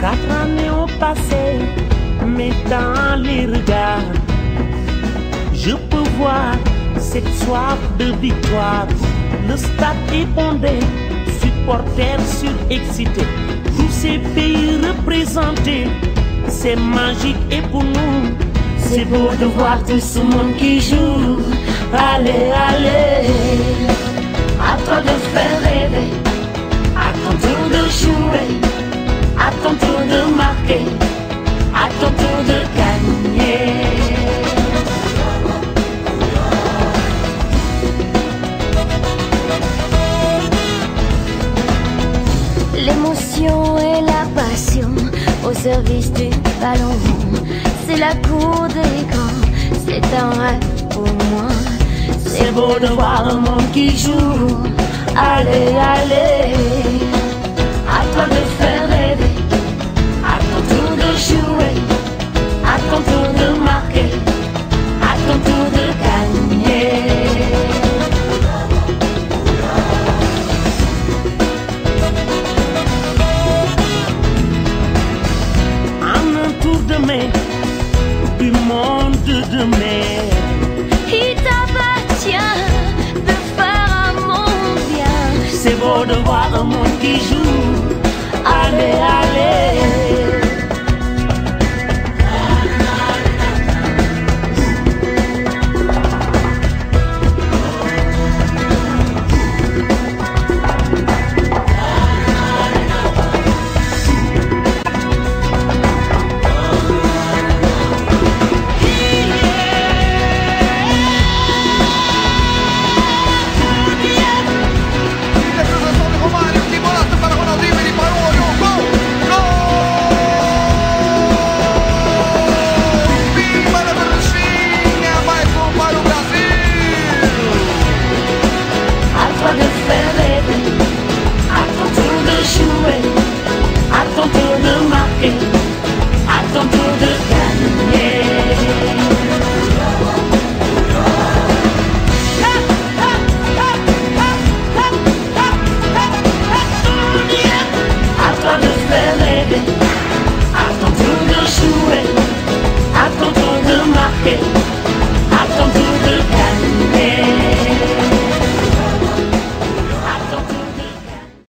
Quatre années ont passé, mais dans les regards, je peux voir cette soif de victoire. Le stade est bondé, supporters surexcités, tous ces pays représentés, c'est magique et pour nous, c'est beau de voir tout ce monde qui joue. Allez, allez, à toi de faire rêver, à ton tour de jouer, ton tour de marquer, à ton tour de gagner. L'émotion et la passion au service du ballon. C'est la cour des grands, c'est un rêve pour moi. C'est beau de voir un monde qui joue. Allez, allez, du monde de demain. Il t'appartient de faire un monde bien. C'est beau de voir un monde qui joue. Allez, allez. Yeah.